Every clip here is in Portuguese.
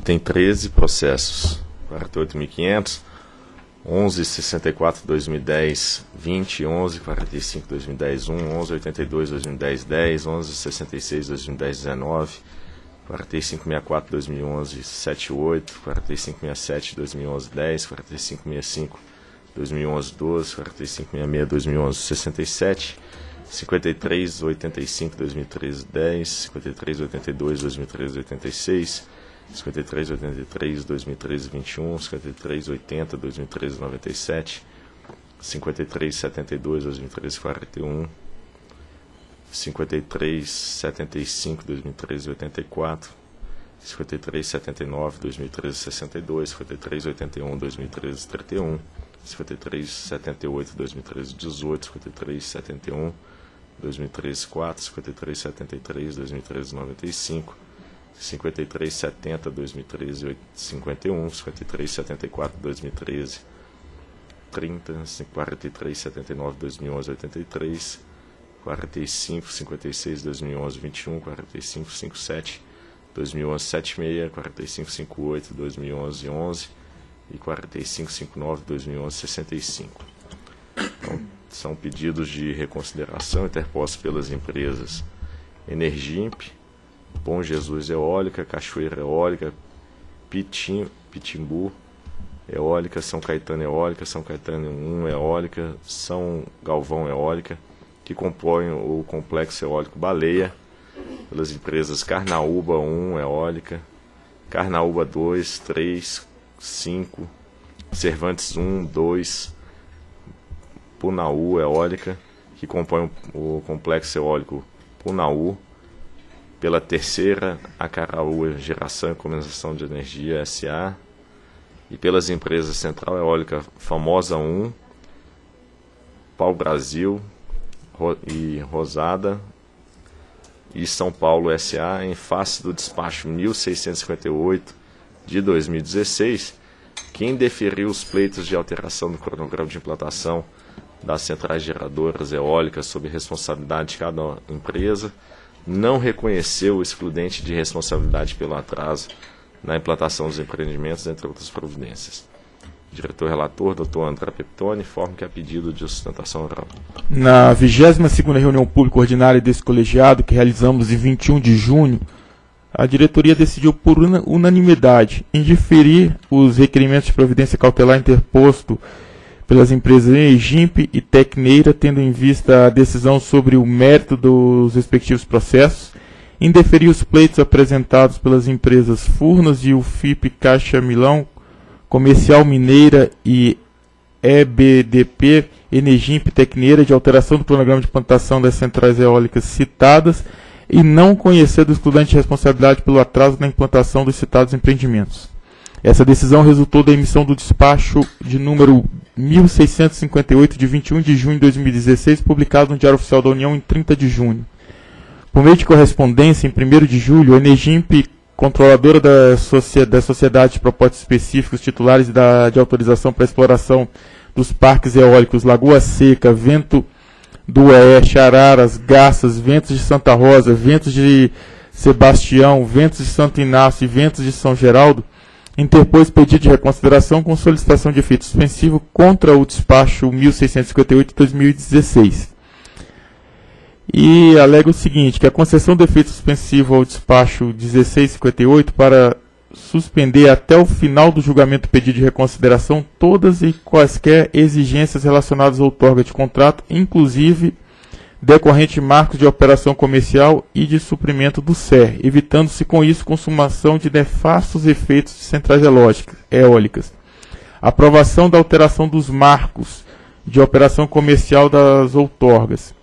e tem 13 processos. 48.500, 1164 2010 20, 11 45 2010 1, 11 82 2010 10, 11 66 2010 19, 45 64 2011 7 8, 45 67 2011 10, 45 65 2011 12, 45 66 2011 67, 53 85 2013 10, 53 82 2013 86 53, 83, 2013, 21, 53, 80, 2013, 97, 53, 72, 2013, 41, 53, 75, 2013, 84, 53, 79, 2013, 62, 53, 81, 2013, 31, 53, 78, 2013, 18, 53, 71, 2013, 4, 53, 73, 2013, 95, 53, 70, 2013, 51, 53, 74, 2013, 30, 43, 79, 2011, 83, 45, 56, 2011, 21, 45, 57, 2011, 76, 45, 58, 2011, 11 e 45, 59, 2011, 65. Então, são pedidos de reconsideração interpostos pelas empresas Energimp, Bom Jesus Eólica, Cachoeira Eólica, Pitim, Pitimbu Eólica, São Caetano Eólica, São Caetano 1 Eólica, São Galvão Eólica, que compõem o complexo eólico Baleia, pelas empresas Carnaúba 1 Eólica, Carnaúba 2, 3, 5, Cervantes 1, 2, Punaú Eólica, que compõem o complexo eólico Punaú, pela terceira Acaraú Geração e Comercialização de Energia SA e pelas empresas Central Eólica Famosa 1, Pau Brasil e Rosada e São Paulo SA em face do despacho 1658 de 2016, que indeferiu os pleitos de alteração do cronograma de implantação das centrais geradoras eólicas sob responsabilidade de cada empresa não reconheceu o excludente de responsabilidade pelo atraso na implantação dos empreendimentos, entre outras providências. Diretor relator, doutor André Peptoni, informa que há pedido de sustentação oral. Na 22ª reunião pública ordinária desse colegiado, que realizamos em 21 de junho, a diretoria decidiu por unanimidade indiferir os requerimentos de providência cautelar interposto pelas empresas Egimp e Tecneira, tendo em vista a decisão sobre o mérito dos respectivos processos, indeferir os pleitos apresentados pelas empresas Furnas e UFIP Caixa Milão, Comercial Mineira e EBDP, Energimp Tecneira, de alteração do cronograma de plantação das centrais eólicas citadas e não conhecer do estudante de responsabilidade pelo atraso na implantação dos citados empreendimentos. Essa decisão resultou da emissão do despacho de número 1658, de 21 de junho de 2016, publicado no Diário Oficial da União em 30 de junho. Por meio de correspondência, em 1 de julho, a Energimp, controladora da, da Sociedade de Propósitos Específicos, titulares da, de autorização para exploração dos parques eólicos Lagoa Seca, Vento do Oeste, Araras, Garças, Ventos de Santa Rosa, Ventos de Sebastião, Ventos de Santo Inácio e Ventos de São Geraldo, interpôs pedido de reconsideração com solicitação de efeito suspensivo contra o despacho 1658 de 2016. E alega o seguinte, que a concessão de efeito suspensivo ao despacho 1658 para suspender até o final do julgamento do pedido de reconsideração todas e quaisquer exigências relacionadas ao outorga de contrato, inclusive decorrente de marcos de operação comercial e de suprimento do SER, evitando-se com isso consumação de nefastos efeitos de centrais eólicas. Aprovação da alteração dos marcos de operação comercial das outorgas.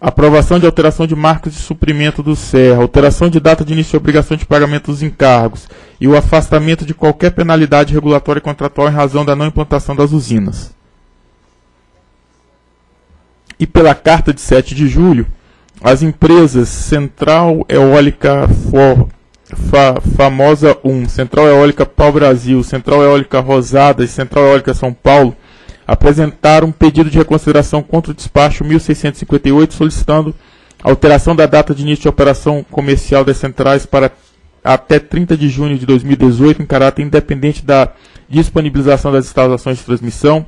Aprovação de alteração de marcos de suprimento do SER, alteração de data de início de obrigação de pagamento dos encargos e o afastamento de qualquer penalidade regulatória e contratual em razão da não implantação das usinas e pela carta de 7 de julho, as empresas Central Eólica For, fa, Famosa 1, Central Eólica Pau Brasil, Central Eólica Rosada e Central Eólica São Paulo apresentaram um pedido de reconsideração contra o despacho 1658 solicitando alteração da data de início de operação comercial das centrais para até 30 de junho de 2018, em caráter independente da disponibilização das instalações de transmissão,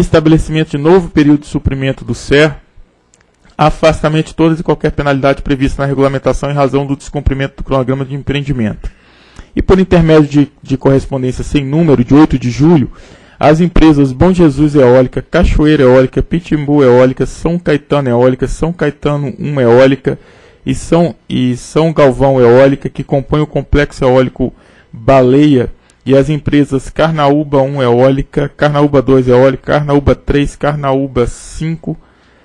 estabelecimento de novo período de suprimento do SER, afastamento de todas e qualquer penalidade prevista na regulamentação em razão do descumprimento do cronograma de empreendimento. E por intermédio de, de correspondência sem número, de 8 de julho, as empresas Bom Jesus Eólica, Cachoeira Eólica, Pitimbu Eólica, São Caetano Eólica, São Caetano 1 Eólica e São, e São Galvão Eólica, que compõem o complexo eólico Baleia, e as empresas Carnaúba 1 Eólica, Carnaúba 2 Eólica, Carnaúba 3, Carnaúba 5,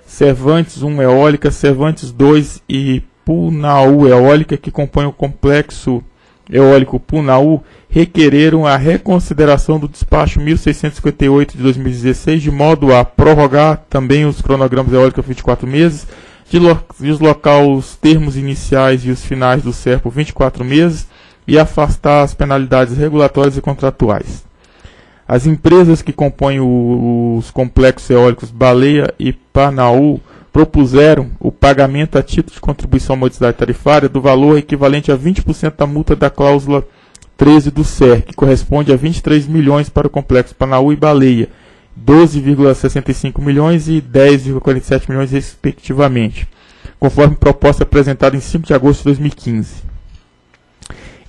Cervantes 1 Eólica, Cervantes 2 e Punaú Eólica, que compõem o complexo eólico Punaú, requereram a reconsideração do despacho 1658 de 2016, de modo a prorrogar também os cronogramas eólicos por 24 meses, deslocar os termos iniciais e os finais do CER por 24 meses, e afastar as penalidades regulatórias e contratuais. As empresas que compõem os complexos eólicos Baleia e Panaú propuseram o pagamento a título de contribuição à modicidade tarifária do valor equivalente a 20% da multa da cláusula 13 do SER, que corresponde a 23 milhões para o complexo Panaú e Baleia, 12,65 milhões e 10,47 milhões respectivamente, conforme proposta apresentada em 5 de agosto de 2015.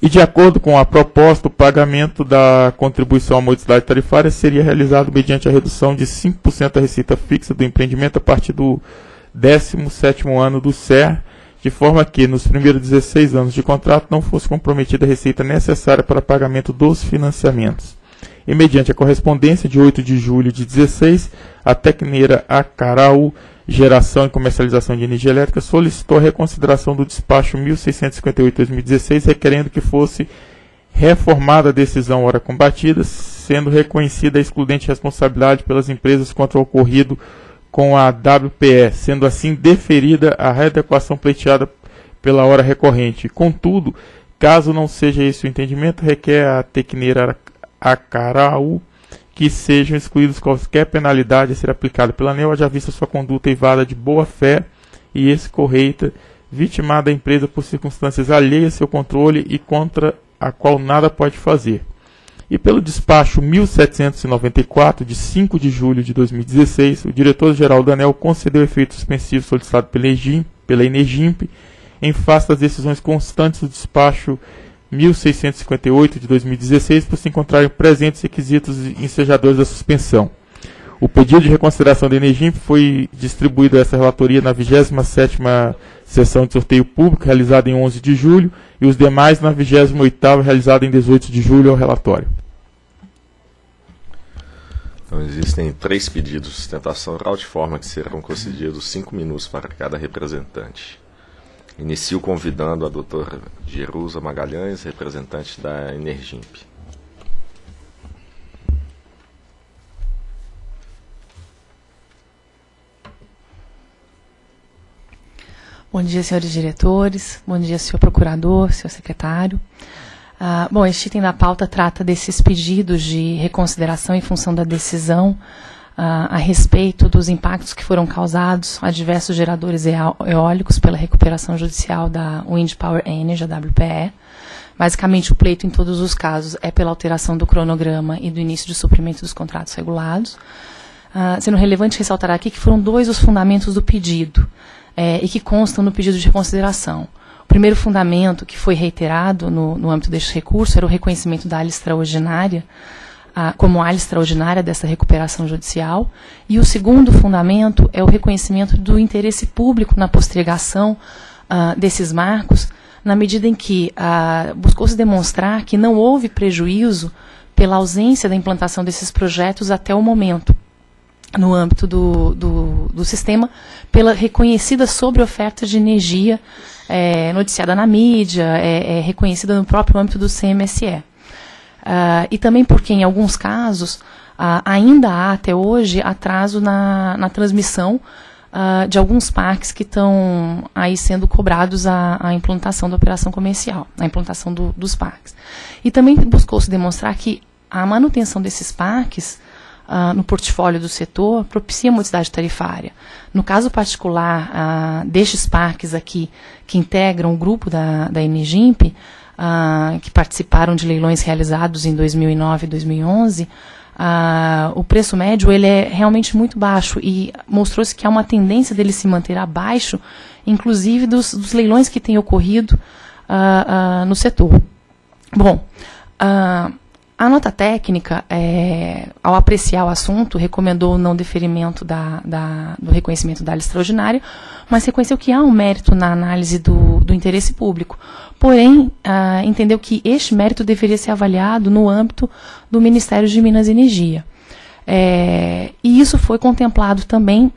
E de acordo com a proposta, o pagamento da contribuição à modicidade tarifária seria realizado mediante a redução de 5% da receita fixa do empreendimento a partir do 17º ano do SER, de forma que nos primeiros 16 anos de contrato não fosse comprometida a receita necessária para pagamento dos financiamentos. E mediante a correspondência de 8 de julho de 16, a Tecneira Acaraú Geração e Comercialização de Energia Elétrica solicitou a reconsideração do despacho 1658-2016, requerendo que fosse reformada a decisão hora combatida, sendo reconhecida a excludente responsabilidade pelas empresas contra o ocorrido com a WPE, sendo assim deferida a readequação pleiteada pela hora recorrente. Contudo, caso não seja esse o entendimento, requer a Tecneira Acaraú que sejam excluídos qualquer penalidade a ser aplicada pela ANEL, já vista sua conduta evada de boa fé e escorreita, vitimada a empresa por circunstâncias alheias ao seu controle e contra a qual nada pode fazer. E pelo despacho 1794, de 5 de julho de 2016, o diretor-geral da ANEL concedeu efeito suspensivo solicitado pela, Egim, pela Energimp em face das decisões constantes do despacho 1658 de 2016 por se encontrarem presentes requisitos ensejadores da suspensão. O pedido de reconsideração da Energim foi distribuído a essa relatoria na 27ª sessão de sorteio público, realizada em 11 de julho, e os demais na 28ª, realizada em 18 de julho, ao relatório. Então, existem três pedidos de sustentação oral, de forma que serão concedidos cinco minutos para cada representante. Inicio convidando a doutora Jerusa Magalhães, representante da Energimp. Bom dia, senhores diretores. Bom dia, senhor procurador, senhor secretário. Ah, bom, este item da pauta trata desses pedidos de reconsideração em função da decisão a respeito dos impactos que foram causados a diversos geradores eólicos pela recuperação judicial da Wind Power Energy, a WPE. Basicamente, o pleito em todos os casos é pela alteração do cronograma e do início de suprimento dos contratos regulados. Uh, sendo relevante ressaltar aqui que foram dois os fundamentos do pedido é, e que constam no pedido de reconsideração. O primeiro fundamento, que foi reiterado no, no âmbito deste recurso, era o reconhecimento da área extraordinária a, como área extraordinária dessa recuperação judicial. E o segundo fundamento é o reconhecimento do interesse público na postergação uh, desses marcos, na medida em que uh, buscou-se demonstrar que não houve prejuízo pela ausência da implantação desses projetos até o momento no âmbito do, do, do sistema, pela reconhecida sobreoferta de energia é, noticiada na mídia, é, é, reconhecida no próprio âmbito do CMSE. Uh, e também porque, em alguns casos, uh, ainda há até hoje atraso na, na transmissão uh, de alguns parques que estão aí sendo cobrados a, a, implantação da operação comercial, a implantação do, dos parques. E também buscou-se demonstrar que a manutenção desses parques uh, no portfólio do setor propicia modicidade tarifária. No caso particular uh, destes parques aqui, que integram o grupo da, da Enigimp, uh, que participaram de leilões realizados em 2009 e 2011, o preço médio ele é realmente muito baixo e mostrou-se que há uma tendência dele se manter abaixo, inclusive dos, dos leilões que têm ocorrido no setor. Bom, a nota técnica, é, ao apreciar o assunto, recomendou o não deferimento da, da, do reconhecimento da área extraordinária, mas reconheceu que há um mérito na análise do, do interesse público. Porém, ah, entendeu que este mérito deveria ser avaliado no âmbito do Ministério de Minas e Energia. É, e isso foi contemplado também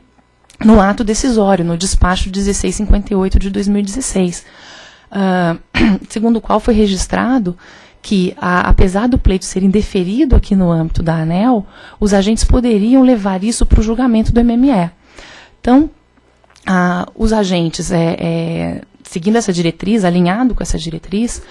no ato decisório, no despacho 1658 de 2016, ah, segundo o qual foi registrado que, a, apesar do pleito ser indeferido aqui no âmbito da ANEL, os agentes poderiam levar isso para o julgamento do MME. Então, a, os agentes, é, é, seguindo essa diretriz, alinhado com essa diretriz,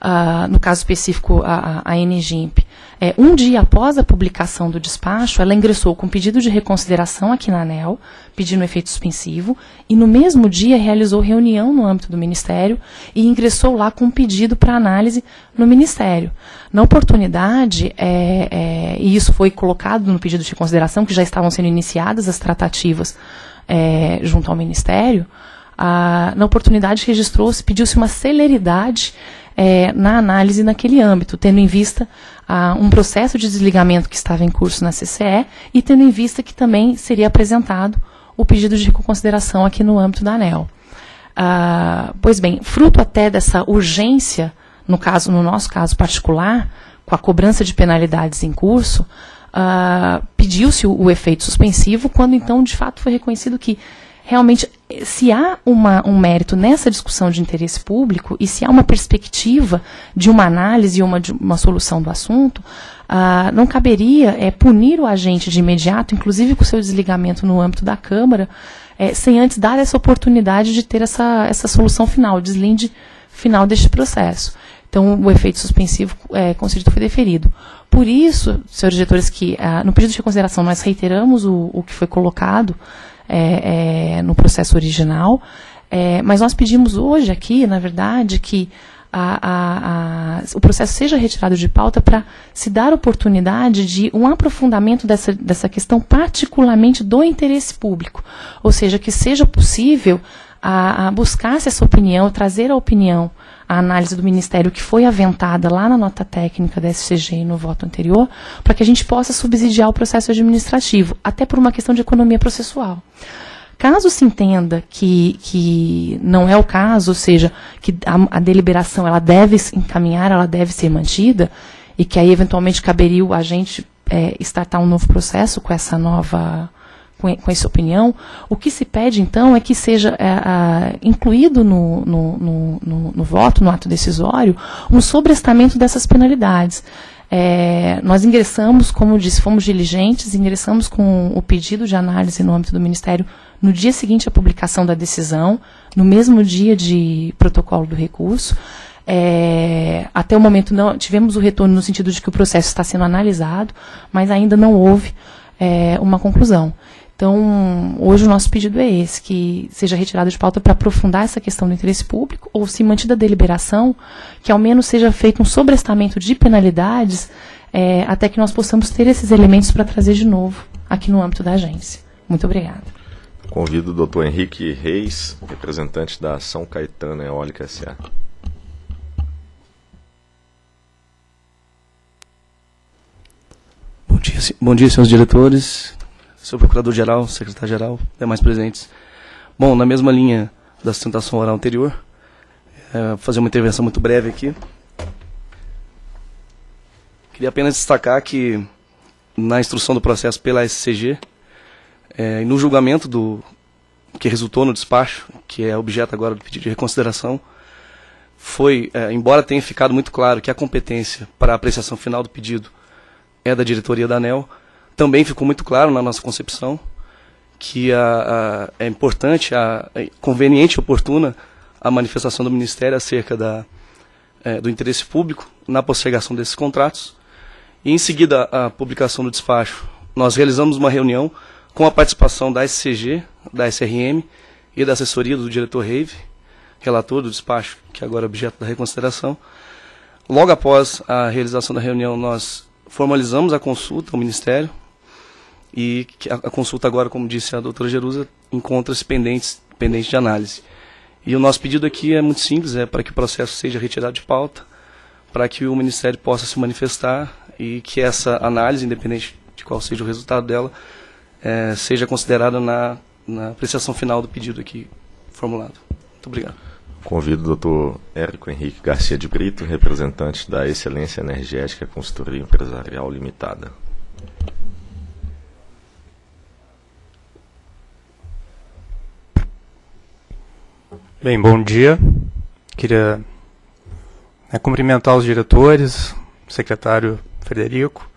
a, no caso específico a, a Enegimp, é, um dia após a publicação do despacho, ela ingressou com pedido de reconsideração aqui na ANEL, pedindo efeito suspensivo, e no mesmo dia realizou reunião no âmbito do Ministério e ingressou lá com pedido para análise no Ministério. Na oportunidade, é, é, e isso foi colocado no pedido de reconsideração, que já estavam sendo iniciadas as tratativas é, junto ao Ministério, a, na oportunidade registrou-se, pediu-se uma celeridade é, na análise naquele âmbito, tendo em vista ah, um processo de desligamento que estava em curso na CCE e tendo em vista que também seria apresentado o pedido de reconsideração aqui no âmbito da ANEL. Ah, pois bem, fruto até dessa urgência, no caso, no nosso caso particular, com a cobrança de penalidades em curso, ah, pediu-se o, o efeito suspensivo, quando então de fato foi reconhecido que realmente se há uma, um mérito nessa discussão de interesse público e se há uma perspectiva de uma análise e uma, uma solução do assunto, ah, não caberia é, punir o agente de imediato, inclusive com seu desligamento no âmbito da Câmara, é, sem antes dar essa oportunidade de ter essa, essa solução final, o deslinde final deste processo. Então, o efeito suspensivo é, concedido foi deferido. Por isso, senhores diretores, que ah, no pedido de consideração nós reiteramos o, o que foi colocado, é, é, no processo original. É, mas nós pedimos hoje aqui, na verdade, que a, a, a, o processo seja retirado de pauta para se dar oportunidade de um aprofundamento dessa, dessa questão, particularmente do interesse público. Ou seja, que seja possível a, buscar essa opinião, trazer a opinião, a análise do Ministério que foi aventada lá na nota técnica da SCG e no voto anterior, para que a gente possa subsidiar o processo administrativo, até por uma questão de economia processual. Caso se entenda que, que não é o caso, ou seja, que a, a deliberação ela deve encaminhar, ela deve ser mantida, e que aí eventualmente caberia a gente é, startar um novo processo com essa nova com, com essa opinião, o que se pede, então, é que seja é, a, incluído no, no, no, no, voto, no ato decisório, um sobrestamento dessas penalidades. É, nós ingressamos, como disse, fomos diligentes, ingressamos com o pedido de análise no âmbito do Ministério no dia seguinte à publicação da decisão, no mesmo dia de protocolo do recurso. É, até o momento não tivemos o retorno no sentido de que o processo está sendo analisado, mas ainda não houve é, uma conclusão. Então, hoje o nosso pedido é esse, que seja retirado de pauta para aprofundar essa questão do interesse público, ou se mantida a deliberação, que ao menos seja feito um sobrestamento de penalidades, é, até que nós possamos ter esses elementos para trazer de novo aqui no âmbito da agência. Muito obrigada. Convido o doutor Henrique Reis, representante da São Caetano Eólica S.A. Bom dia, bom dia, senhores diretores, seu procurador-geral, secretário-geral, demais presentes. Bom, na mesma linha da sustentação oral anterior, é, fazer uma intervenção muito breve aqui. Queria apenas destacar que na instrução do processo pela SCG, é, e no julgamento do que resultou no despacho, que é objeto agora do pedido de reconsideração, foi, é, embora tenha ficado muito claro que a competência para a apreciação final do pedido é da diretoria da ANEL, também ficou muito claro na nossa concepção que a, a, é importante, a, é conveniente e oportuna a manifestação do Ministério acerca da, é, do interesse público na postergação desses contratos e, em seguida, a publicação do despacho nós realizamos uma reunião com a participação da SCG, da SRM e da assessoria do diretor Reive, relator do despacho, que agora é objeto da reconsideração. Logo após a realização da reunião, nós formalizamos a consulta ao Ministério e a, consulta agora, como disse a doutora Jerusa, encontra-se pendente, pendente de análise. E o nosso pedido aqui é muito simples, é para que o processo seja retirado de pauta, para que o Ministério possa se manifestar e que essa análise, independente de qual seja o resultado dela, é, seja considerada na, na apreciação final do pedido aqui formulado. Muito obrigado. Convido o doutor Érico Henrique Garcia de Brito, representante da Excelência Energética Consultoria Empresarial Limitada. Bem, bom dia. Queria né, cumprimentar os diretores, o secretário Frederico,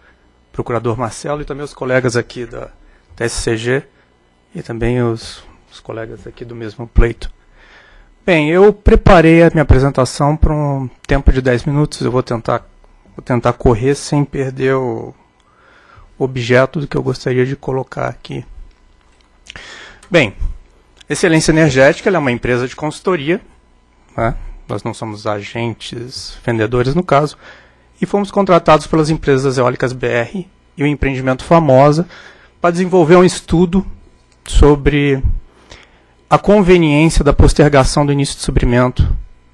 o procurador Marcelo e também os colegas aqui da, da SCG e também os, os colegas aqui do mesmo pleito. Bem, eu preparei a minha apresentação para um tempo de 10 minutos. Eu vou tentar, vou tentar correr sem perder o objeto do que eu gostaria de colocar aqui. Bem, Excelência Energética é uma empresa de consultoria, né? nós não somos agentes, vendedores no caso, e fomos contratados pelas empresas eólicas BR e o empreendimento Famosa para desenvolver um estudo sobre a conveniência da postergação do início de suprimento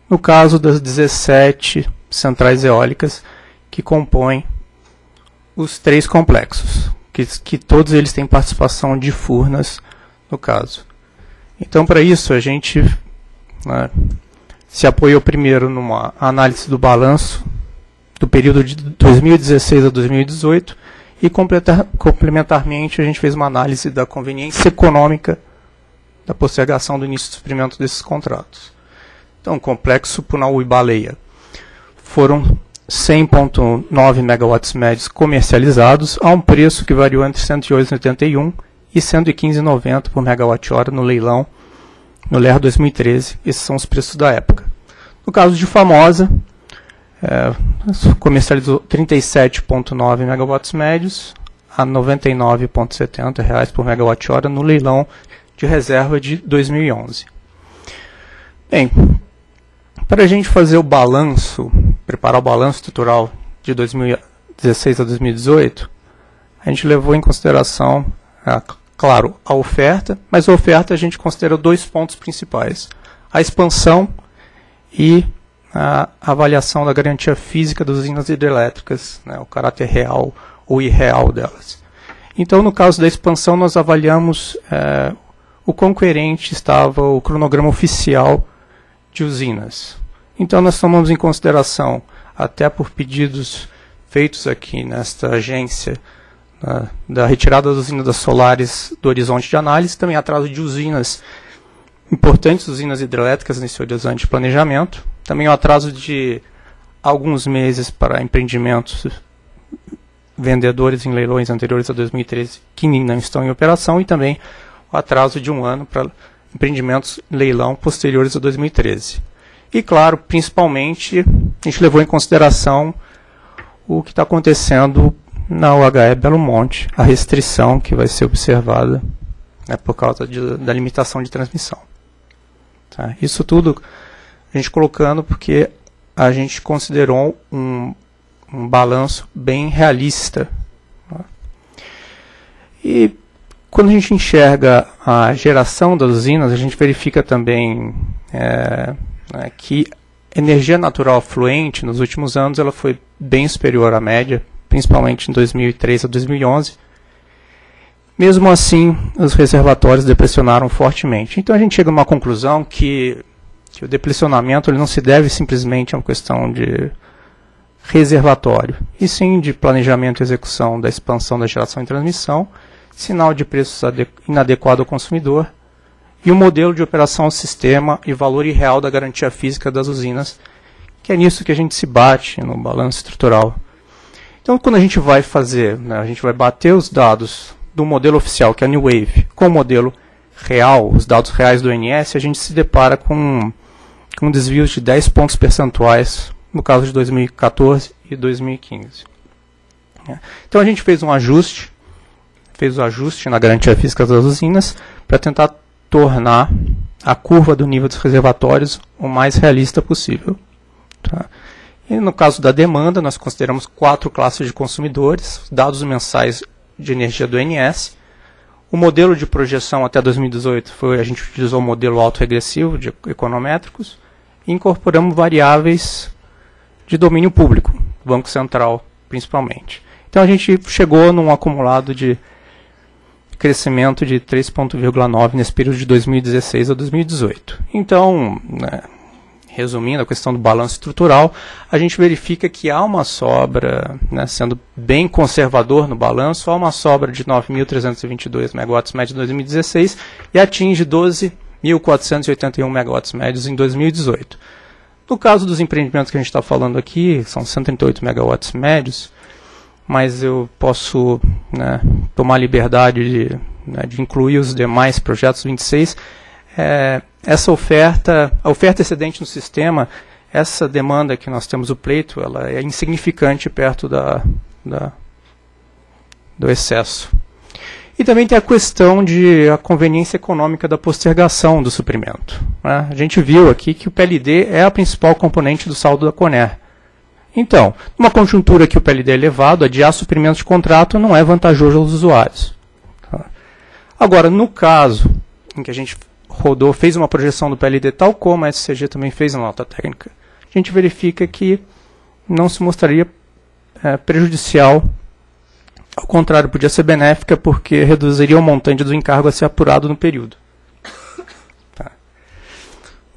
no caso das 17 centrais eólicas que compõem os três complexos, que, que todos eles têm participação de Furnas no caso. Então, para isso, a gente né, se apoiou primeiro numa análise do balanço do período de 2016 a 2018 e complementarmente a gente fez uma análise da conveniência econômica da postergação do início do suprimento desses contratos. Então, complexo Punaú e Baleia foram 100.9 megawatts médios comercializados a um preço que variou entre 108,81 e 115,90 por megawatt-hora no leilão no LER 2013. Esses são os preços da época. No caso de Famosa, é, comercializou 37,9 megawatts médios a R$ 99,70 por megawatt-hora no leilão de reserva de 2011. Bem, para a gente fazer o balanço, preparar o balanço estrutural de 2016 a 2018, a gente levou em consideração a claro, a oferta, mas a oferta a gente considera dois pontos principais: a expansão e a avaliação da garantia física das usinas hidrelétricas, né, o caráter real ou irreal delas. Então, no caso da expansão, nós avaliamos é, o quão coerente estava o cronograma oficial de usinas. Então, nós tomamos em consideração, até por pedidos feitos aqui nesta agência, da, da retirada das usinas solares do horizonte de análise, também atraso de usinas importantes, usinas hidrelétricas nesse horizonte de planejamento, também o atraso de alguns meses para empreendimentos vendedores em leilões anteriores a 2013 que não estão em operação e também o atraso de um ano para empreendimentos leilão posteriores a 2013. E claro, principalmente, a gente levou em consideração o que está acontecendo na UHE Belo Monte a restrição que vai ser observada né, por causa de, da limitação de transmissão. Tá? Isso tudo a gente colocando porque a gente considerou um, um balanço bem realista. Tá? E quando a gente enxerga a geração das usinas, a gente verifica também é, né, que energia natural fluente nos últimos anos ela foi bem superior à média principalmente em 2003 a 2011. Mesmo assim, os reservatórios depressionaram fortemente. Então a gente chega a uma conclusão que, que o depressionamento ele não se deve simplesmente a uma questão de reservatório, e sim de planejamento e execução da expansão da geração e transmissão, sinal de preços inadequado ao consumidor, e o modelo de operação ao sistema e valor irreal da garantia física das usinas, que é nisso que a gente se bate no balanço estrutural então, quando a gente vai fazer, né, a gente vai bater os dados do modelo oficial, que é a New Wave, com o modelo real, os dados reais do INS, a gente se depara com, com desvios de 10 pontos percentuais no caso de 2014 e 2015. Então, a gente fez um ajuste fez o ajuste na garantia física das usinas para tentar tornar a curva do nível dos reservatórios o mais realista possível. E no caso da demanda, nós consideramos quatro classes de consumidores, dados mensais de energia do NS. O modelo de projeção até 2018 foi a gente utilizou o modelo autorregressivo de econométricos e incorporamos variáveis de domínio público, Banco Central principalmente. Então a gente chegou num acumulado de crescimento de 3,9 nesse período de 2016 a 2018. Então, né, resumindo a questão do balanço estrutural, a gente verifica que há uma sobra, né, sendo bem conservador no balanço, há uma sobra de 9.322 megawatts médios em 2016 e atinge 12.481 megawatts médios em 2018. No caso dos empreendimentos que a gente está falando aqui, são 138 megawatts médios, mas eu posso né, tomar liberdade de, né, de, incluir os demais projetos 26. É, essa oferta, a oferta excedente no sistema, essa demanda que nós temos o pleito, ela é insignificante perto da, da do excesso. E também tem a questão de a conveniência econômica da postergação do suprimento. Né? A gente viu aqui que o PLD é a principal componente do saldo da Coner. Então, numa conjuntura que o PLD é elevado, adiar suprimento de contrato não é vantajoso aos usuários. Tá? Agora, no caso em que a gente rodou, fez uma projeção do PLD tal como a SCG também fez na nota técnica, a gente verifica que não se mostraria é, prejudicial, ao contrário, podia ser benéfica porque reduziria o montante do encargo a ser apurado no período. Tá.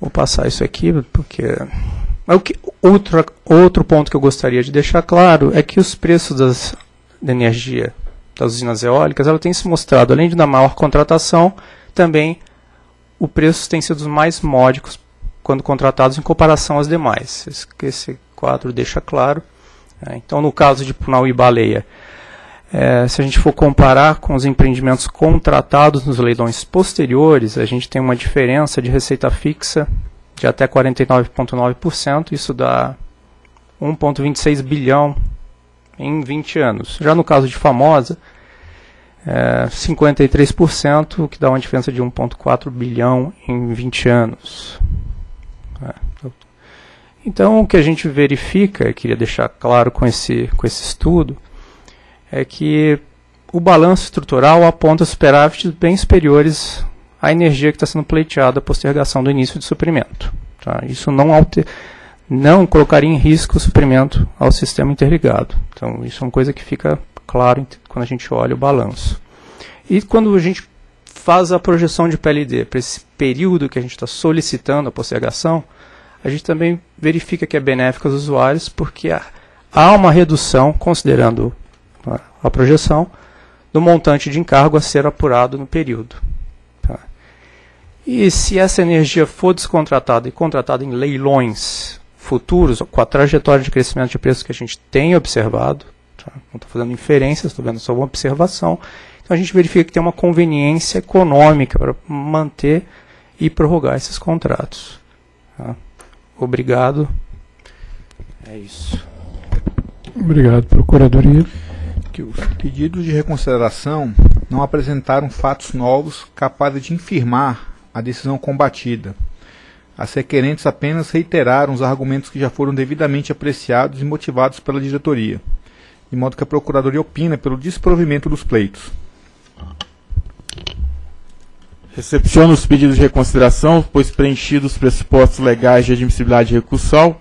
Vou passar isso aqui porque mas o que, outro, outro ponto que eu gostaria de deixar claro é que os preços das, da energia das usinas eólicas ela tem se mostrado, além de da maior contratação, também o preço tem sido mais módicos quando contratados em comparação às demais. Esse, esse quadro deixa claro. É, então, no caso de Punau e Baleia, é, se a gente for comparar com os empreendimentos contratados nos leilões posteriores, a gente tem uma diferença de receita fixa de até 49,9%, isso dá 1,26 bilhão em 20 anos. Já no caso de Famosa, é 53%, o que dá uma diferença de 1,4 bilhão em 20 anos. É. Então, o que a gente verifica, queria deixar claro com esse, com esse estudo, é que o balanço estrutural aponta superávites bem superiores a energia que está sendo pleiteada a postergação do início de suprimento. Tá? Isso não, alter, não colocaria em risco o suprimento ao sistema interligado. Então, isso é uma coisa que fica claro quando a gente olha o balanço. E quando a gente faz a projeção de PLD para esse período que a gente está solicitando a postergação, a gente também verifica que é benéfico aos usuários, porque há uma redução, considerando a projeção, do montante de encargo a ser apurado no período. E se essa energia for descontratada e contratada em leilões futuros, com a trajetória de crescimento de preços que a gente tem observado, tá? não estou fazendo inferências, estou vendo só uma observação, então a gente verifica que tem uma conveniência econômica para manter e prorrogar esses contratos. Tá? Obrigado. É isso. Obrigado, Procuradoria. Que os pedidos de reconsideração não apresentaram fatos novos capazes de infirmar a decisão combatida. As requerentes apenas reiteraram os argumentos que já foram devidamente apreciados e motivados pela diretoria, de modo que a Procuradoria opina pelo desprovimento dos pleitos. Recepciona os pedidos de reconsideração, pois preenchidos os pressupostos legais de admissibilidade recursal.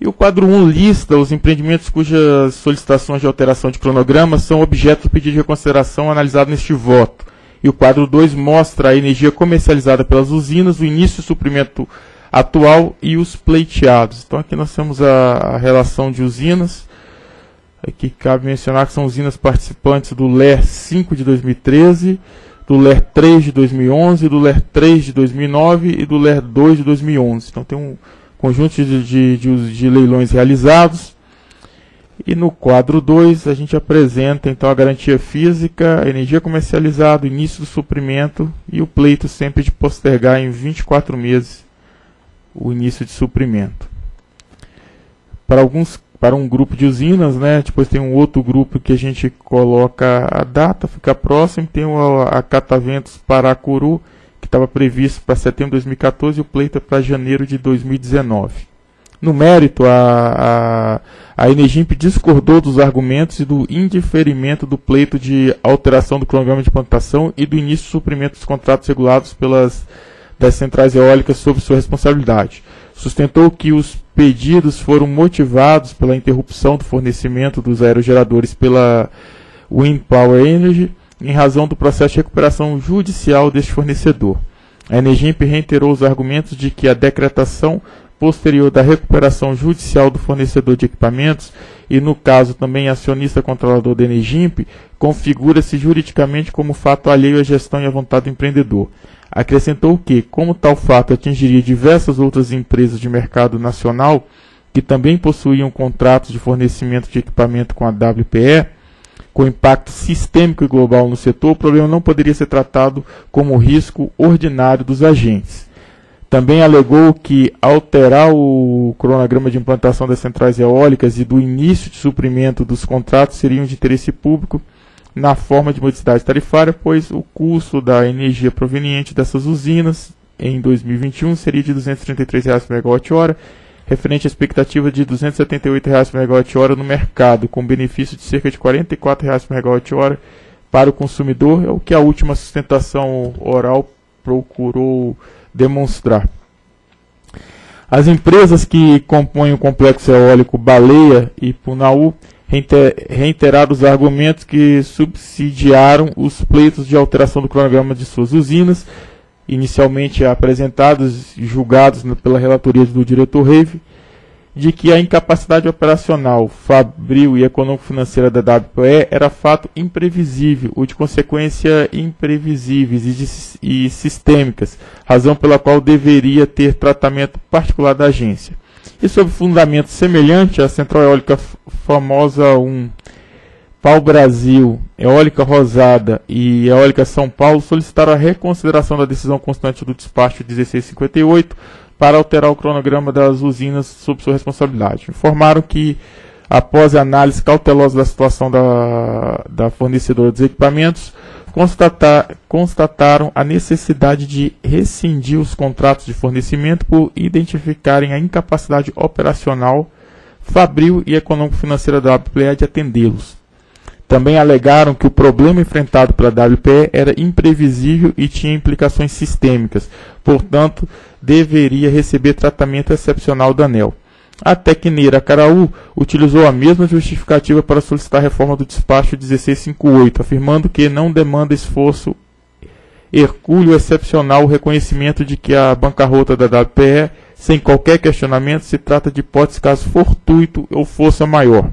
E o quadro 1 lista os empreendimentos cujas solicitações de alteração de cronograma são objeto do pedido de reconsideração analisado neste voto. E o quadro 2 mostra a energia comercializada pelas usinas, o início do suprimento atual e os pleiteados. Então aqui nós temos a, a relação de usinas. Aqui cabe mencionar que são usinas participantes do LER 5 de 2013, do LER 3 de 2011, do LER 3 de 2009 e do LER 2 de 2011. Então tem um conjunto de, de, de, de leilões realizados. E no quadro 2 a gente apresenta então a garantia física, a energia comercializada, o início do suprimento e o pleito sempre de postergar em 24 meses o início de suprimento. Para alguns para um grupo de usinas, né? Depois tem um outro grupo que a gente coloca a data, fica próximo. Tem o, a Cataventos Paracuru, que estava previsto para setembro de 2014 e o pleito é para janeiro de 2019. No mérito, a, a, a Energimp discordou dos argumentos e do indiferimento do pleito de alteração do cronograma de plantação e do início do suprimento dos contratos regulados pelas das centrais eólicas sob sua responsabilidade. Sustentou que os pedidos foram motivados pela interrupção do fornecimento dos aerogeradores pela Wind Power Energy em razão do processo de recuperação judicial deste fornecedor. A Energimp reiterou os argumentos de que a decretação posterior da recuperação judicial do fornecedor de equipamentos e, no caso também acionista controlador da Energimp, configura-se juridicamente como fato alheio à gestão e à vontade do empreendedor. Acrescentou que, como tal fato atingiria diversas outras empresas de mercado nacional que também possuíam contratos de fornecimento de equipamento com a WPE, com impacto sistêmico e global no setor, o problema não poderia ser tratado como risco ordinário dos agentes. Também alegou que alterar o cronograma de implantação das centrais eólicas e do início de suprimento dos contratos seriam de interesse público na forma de modicidade tarifária, pois o custo da energia proveniente dessas usinas em 2021 seria de R$ 233 por megawatt-hora, referente à expectativa de 278 reais por megawatt-hora no mercado, com benefício de cerca de 44 reais por megawatt-hora para o consumidor, é o que a última sustentação oral procurou demonstrar. As empresas que compõem o complexo eólico Baleia e Punaú reiterar os argumentos que subsidiaram os pleitos de alteração do cronograma de suas usinas, inicialmente apresentados e julgados pela relatoria do diretor Reive, de que a incapacidade operacional, fabril e econômico-financeira da WPE era fato imprevisível, ou de consequência imprevisíveis e, e sistêmicas, razão pela qual deveria ter tratamento particular da agência. E sob fundamento semelhante, a Central Eólica Famosa 1, Pau Brasil, Eólica Rosada e Eólica São Paulo solicitaram a reconsideração da decisão constante do despacho 1658 para alterar o cronograma das usinas sob sua responsabilidade. Informaram que, após a análise cautelosa da situação da, da fornecedora dos equipamentos, constatar, constataram a necessidade de rescindir os contratos de fornecimento por identificarem a incapacidade operacional, fabril e econômico-financeira da WPE de atendê-los. Também alegaram que o problema enfrentado pela WPE era imprevisível e tinha implicações sistêmicas, portanto, deveria receber tratamento excepcional da ANEL. A Tecneira Caraú utilizou a mesma justificativa para solicitar a reforma do despacho 1658, afirmando que não demanda esforço hercúleo excepcional o reconhecimento de que a bancarrota da WPE, sem qualquer questionamento, se trata de hipótese caso fortuito ou força maior.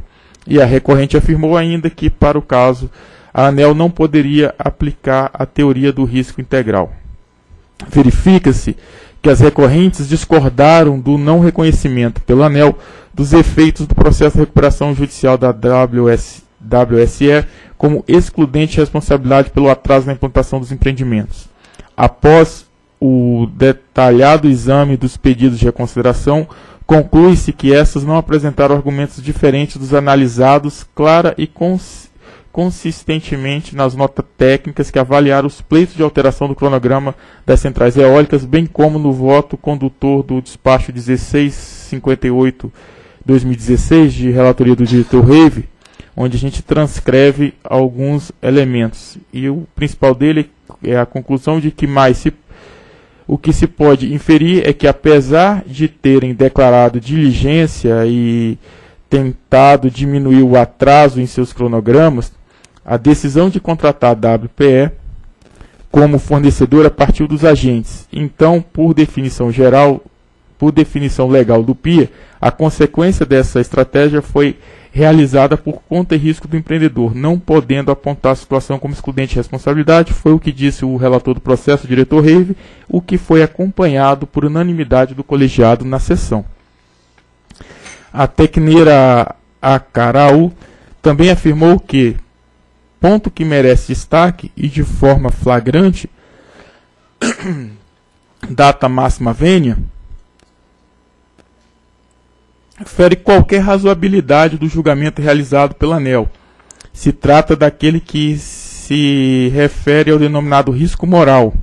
E a recorrente afirmou ainda que, para o caso, a ANEL não poderia aplicar a teoria do risco integral. Verifica-se que as recorrentes discordaram do não reconhecimento pelo ANEL dos efeitos do processo de recuperação judicial da WS, WSE como excludente de responsabilidade pelo atraso na implantação dos empreendimentos. Após o detalhado exame dos pedidos de reconsideração, conclui-se que essas não apresentaram argumentos diferentes dos analisados clara e consistente consistentemente nas notas técnicas que avaliaram os pleitos de alteração do cronograma das centrais eólicas, bem como no voto condutor do despacho 1658-2016 de relatoria do diretor Reve, onde a gente transcreve alguns elementos. E o principal dele é a conclusão de que mais se o que se pode inferir é que, apesar de terem declarado diligência e tentado diminuir o atraso em seus cronogramas, a decisão de contratar a WPE como fornecedora partiu dos agentes. Então, por definição geral, por definição legal do PIA, a consequência dessa estratégia foi realizada por conta e risco do empreendedor, não podendo apontar a situação como excludente de responsabilidade, foi o que disse o relator do processo, o diretor Reive, o que foi acompanhado por unanimidade do colegiado na sessão. A Tecneira Acaraú também afirmou que, Ponto que merece destaque e de forma flagrante, data máxima vênia, fere qualquer razoabilidade do julgamento realizado pela ANEL. Se trata daquele que se refere ao denominado risco moral,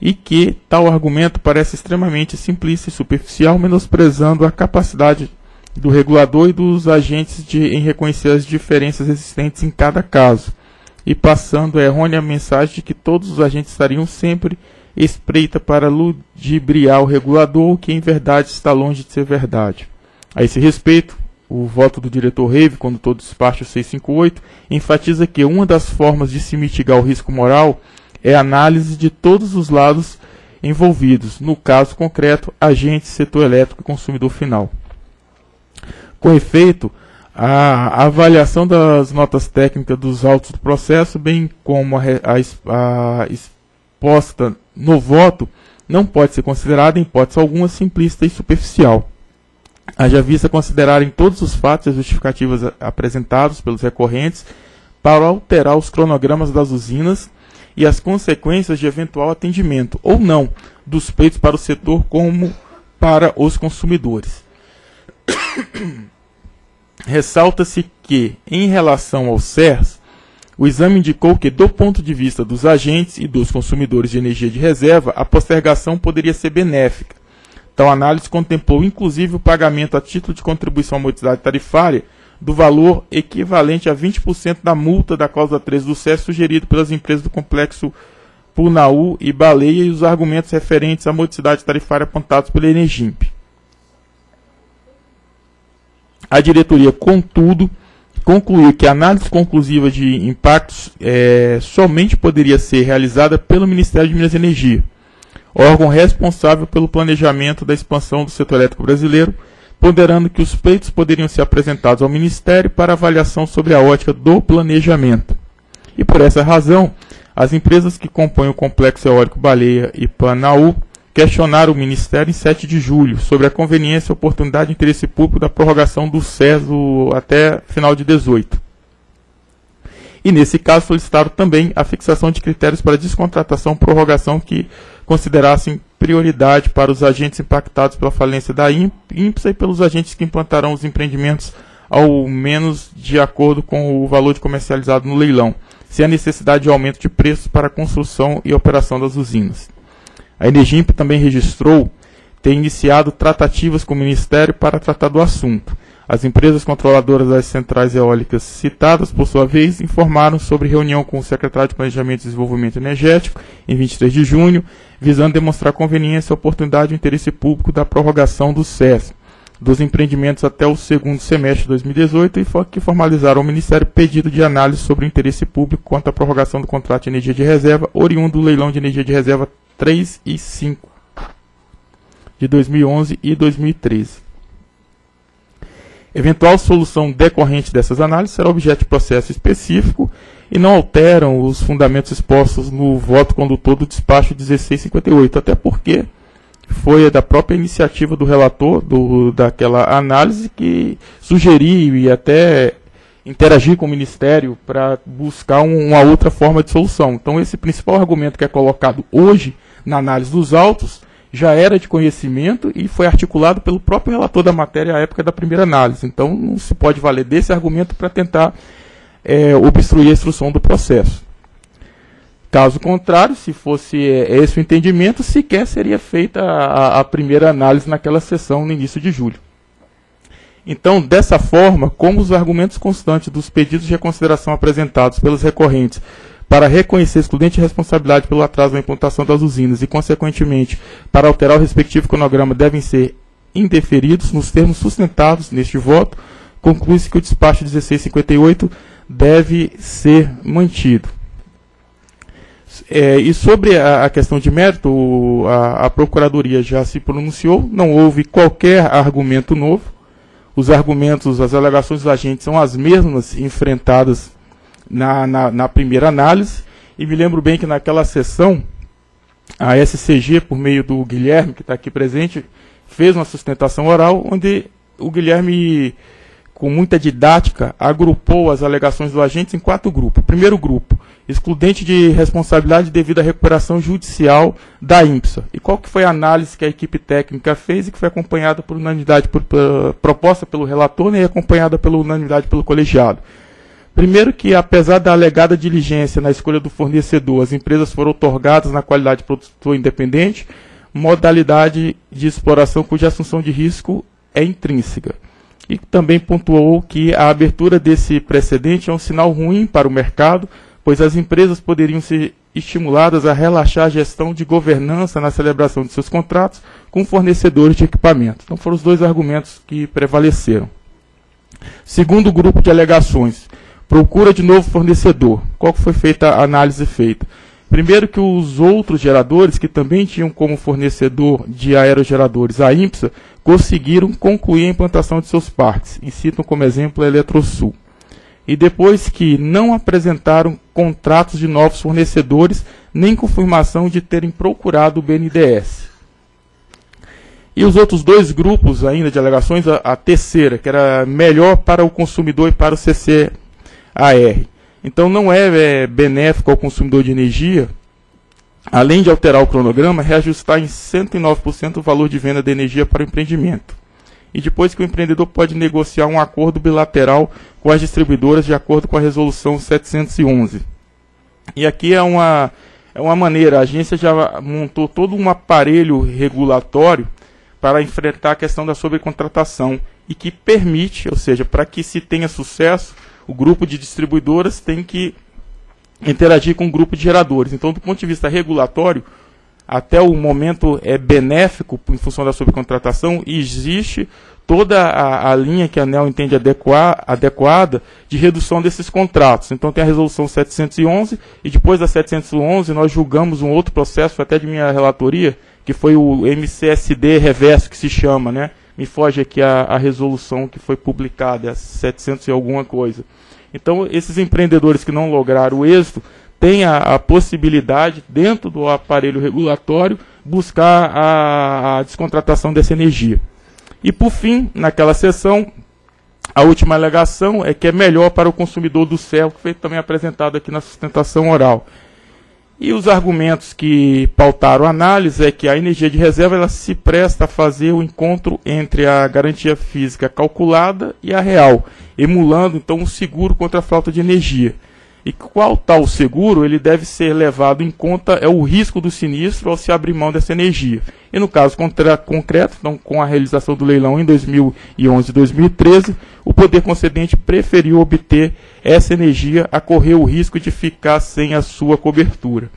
e que tal argumento parece extremamente simplista e superficial, menosprezando a capacidade do regulador e dos agentes de, em reconhecer as diferenças existentes em cada caso, e passando a errônea mensagem de que todos os agentes estariam sempre espreita para ludibriar o regulador, o que em verdade está longe de ser verdade. A esse respeito, o voto do diretor Rave, quando todo despacho 658, enfatiza que uma das formas de se mitigar o risco moral é a análise de todos os lados envolvidos, no caso concreto, agente, setor elétrico e consumidor final. Com efeito, a avaliação das notas técnicas dos autos do processo, bem como a, a, a exposta no voto, não pode ser considerada, em hipótese alguma, simplista e superficial. Haja vista considerarem todos os fatos e justificativas apresentados pelos recorrentes para alterar os cronogramas das usinas e as consequências de eventual atendimento ou não dos peitos para o setor como para os consumidores. Ressalta-se que, em relação ao CERS, o exame indicou que, do ponto de vista dos agentes e dos consumidores de energia de reserva, a postergação poderia ser benéfica. Tal análise contemplou inclusive o pagamento a título de contribuição à modicidade tarifária do valor equivalente a 20% da multa da cláusula 13 do CES sugerido pelas empresas do complexo Punaú e Baleia e os argumentos referentes à modicidade tarifária apontados pela Energimp. A diretoria, contudo, concluiu que a análise conclusiva de impactos é, somente poderia ser realizada pelo Ministério de Minas e Energia, órgão responsável pelo planejamento da expansão do setor elétrico brasileiro, ponderando que os pleitos poderiam ser apresentados ao Ministério para avaliação sobre a ótica do planejamento. E por essa razão, as empresas que compõem o complexo eólico Baleia e Panaú questionaram o Ministério em 7 de julho sobre a conveniência e oportunidade de interesse público da prorrogação do CESO até final de 18. E nesse caso solicitaram também a fixação de critérios para descontratação prorrogação que considerassem prioridade para os agentes impactados pela falência da IMPSA e pelos agentes que implantarão os empreendimentos ao menos de acordo com o valor de comercializado no leilão, sem a necessidade de aumento de preços para a construção e operação das usinas. A Energimp também registrou ter iniciado tratativas com o Ministério para tratar do assunto. As empresas controladoras das centrais eólicas citadas, por sua vez, informaram sobre reunião com o secretário de Planejamento e Desenvolvimento Energético em 23 de junho, visando demonstrar conveniência oportunidade e interesse público da prorrogação do SES dos empreendimentos até o segundo semestre de 2018 e que formalizaram ao Ministério pedido de análise sobre o interesse público quanto à prorrogação do contrato de energia de reserva oriundo do leilão de energia de reserva 3 e 5 de 2011 e 2013. Eventual solução decorrente dessas análises será objeto de processo específico e não alteram os fundamentos expostos no voto condutor do despacho 1658, até porque foi da própria iniciativa do relator do, daquela análise que sugeriu e até interagir com o Ministério para buscar um, uma outra forma de solução. Então, esse principal argumento que é colocado hoje na análise dos autos já era de conhecimento e foi articulado pelo próprio relator da matéria à época da primeira análise. Então não se pode valer desse argumento para tentar é, obstruir a instrução do processo. Caso contrário, se fosse é, esse o entendimento, sequer seria feita a, a primeira análise naquela sessão no início de julho. Então, dessa forma, como os argumentos constantes dos pedidos de reconsideração apresentados pelos recorrentes para reconhecer excludente de responsabilidade pelo atraso na implantação das usinas e, consequentemente, para alterar o respectivo cronograma devem ser indeferidos nos termos sustentados neste voto, conclui-se que o despacho 1658 deve ser mantido. É, e sobre a, a, questão de mérito, a, a Procuradoria já se pronunciou, não houve qualquer argumento novo. Os argumentos, as alegações dos agentes são as mesmas enfrentadas na, na, na primeira análise. E me lembro bem que naquela sessão, a SCG, por meio do Guilherme, que está aqui presente, fez uma sustentação oral, onde o Guilherme com muita didática, agrupou as alegações do agente em quatro grupos. Primeiro grupo, excludente de responsabilidade devido à recuperação judicial da IMPSA. E qual que foi a análise que a equipe técnica fez e que foi acompanhada por unanimidade, por, por, proposta pelo relator né, e acompanhada pela unanimidade pelo colegiado. Primeiro que, apesar da alegada diligência na escolha do fornecedor, as empresas foram otorgadas na qualidade de produtor independente, modalidade de exploração cuja assunção de risco é intrínseca e também pontuou que a abertura desse precedente é um sinal ruim para o mercado, pois as empresas poderiam ser estimuladas a relaxar a gestão de governança na celebração de seus contratos com fornecedores de equipamento. Então foram os dois argumentos que prevaleceram. Segundo grupo de alegações, procura de novo fornecedor. Qual foi feita a análise feita? Primeiro que os outros geradores, que também tinham como fornecedor de aerogeradores a IMPSA, conseguiram concluir a implantação de seus parques, e citam como exemplo a Eletrosul. E depois que não apresentaram contratos de novos fornecedores, nem confirmação de terem procurado o BNDES. E os outros dois grupos ainda de alegações, a, a terceira, que era melhor para o consumidor e para o CCAR. Então não é, é benéfico ao consumidor de energia, além de alterar o cronograma, reajustar em 109% o valor de venda de energia para o empreendimento. E depois que o empreendedor pode negociar um acordo bilateral com as distribuidoras de acordo com a resolução 711. E aqui é uma, é uma maneira, a agência já montou todo um aparelho regulatório para enfrentar a questão da sobrecontratação e que permite, ou seja, para que se tenha sucesso, o grupo de distribuidoras tem que interagir com o grupo de geradores. Então, do ponto de vista regulatório, até o momento é benéfico em função da subcontratação e existe toda a, a, linha que a ANEL entende adequar, adequada de redução desses contratos. Então tem a resolução 711 e depois da 711 nós julgamos um outro processo, até de minha relatoria, que foi o MCSD reverso que se chama, né? Me foge aqui a, a resolução que foi publicada, é 700 e alguma coisa. Então, esses empreendedores que não lograram o êxito têm a, a possibilidade, dentro do aparelho regulatório, buscar a, a descontratação dessa energia. E, por fim, naquela sessão, a última alegação é que é melhor para o consumidor do céu, que foi também apresentado aqui na sustentação oral. E os argumentos que pautaram a análise é que a energia de reserva ela se presta a fazer o encontro entre a garantia física calculada e a real, emulando então um seguro contra a falta de energia. E qual tal seguro ele deve ser levado em conta é o risco do sinistro ao se abrir mão dessa energia. E no caso concreto, então, com a realização do leilão em 2011 e 2013, o poder concedente preferiu obter essa energia a correr o risco de ficar sem a sua cobertura.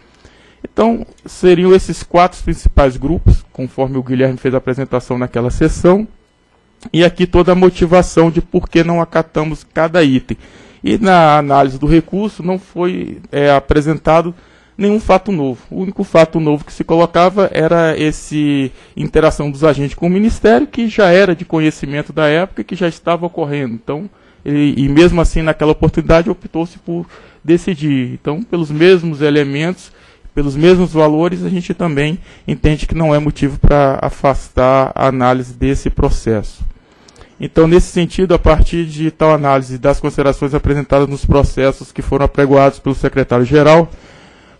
Então, seriam esses quatro principais grupos, conforme o Guilherme fez a apresentação naquela sessão, e aqui toda a motivação de por que não acatamos cada item. E na análise do recurso não foi é, apresentado nenhum fato novo. O único fato novo que se colocava era esse interação dos agentes com o Ministério, que já era de conhecimento da época e que já estava ocorrendo. Então, e, e mesmo assim, naquela oportunidade, optou-se por decidir. Então, pelos mesmos elementos, pelos mesmos valores, a gente também entende que não é motivo para afastar a análise desse processo. Então, nesse sentido, a partir de tal análise das considerações apresentadas nos processos que foram apregoados pelo secretário-geral,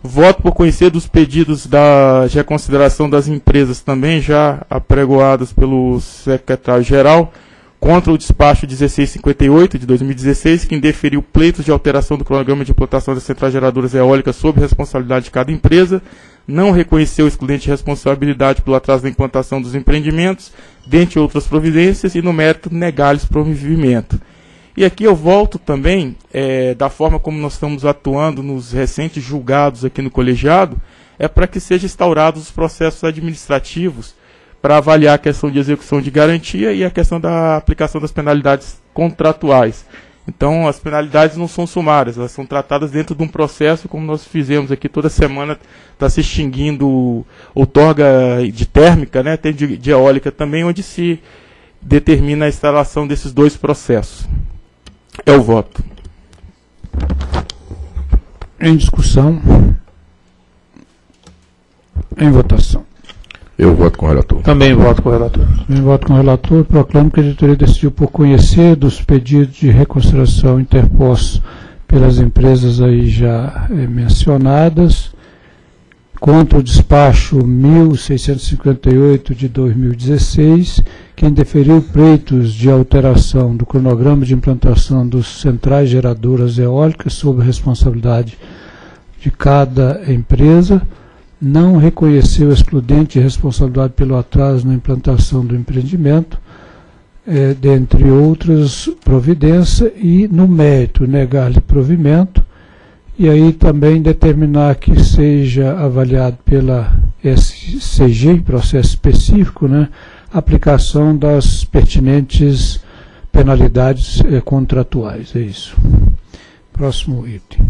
voto por conhecer dos pedidos da reconsideração das empresas também já apregoadas pelo secretário-geral contra o despacho 1658 de 2016, que indeferiu pleitos de alteração do cronograma de implantação das centrais geradoras eólicas sob responsabilidade de cada empresa, não reconheceu o excludente de responsabilidade pelo atraso da implantação dos empreendimentos, dentre outras providências, e no mérito negar-lhes provimento. E aqui eu volto também é, da forma como nós estamos atuando nos recentes julgados aqui no colegiado, é para que sejam instaurados os processos administrativos para avaliar a questão de execução de garantia e a questão da aplicação das penalidades contratuais. Então, as penalidades não são sumárias, elas são tratadas dentro de um processo, como nós fizemos aqui toda semana, está se extinguindo outorga de térmica, né, tem de, de eólica também, onde se determina a instalação desses dois processos. É o voto. Em discussão. Em votação. Eu voto com o relator. Também voto com o relator. Também voto com o relator. Proclamo que a diretoria decidiu por conhecer dos pedidos de reconsideração interpostos pelas empresas aí já eh, mencionadas, contra o despacho 1658 de 2016, que indeferiu pleitos de alteração do cronograma de implantação dos centrais geradoras eólicas sob responsabilidade de cada empresa, não reconheceu excludente responsabilidade pelo atraso na implantação do empreendimento, é, dentre outras providências, e no mérito negar-lhe provimento, e aí também determinar que seja avaliado pela SCG, processo específico, né, aplicação das pertinentes penalidades é, contratuais. É isso. Próximo item.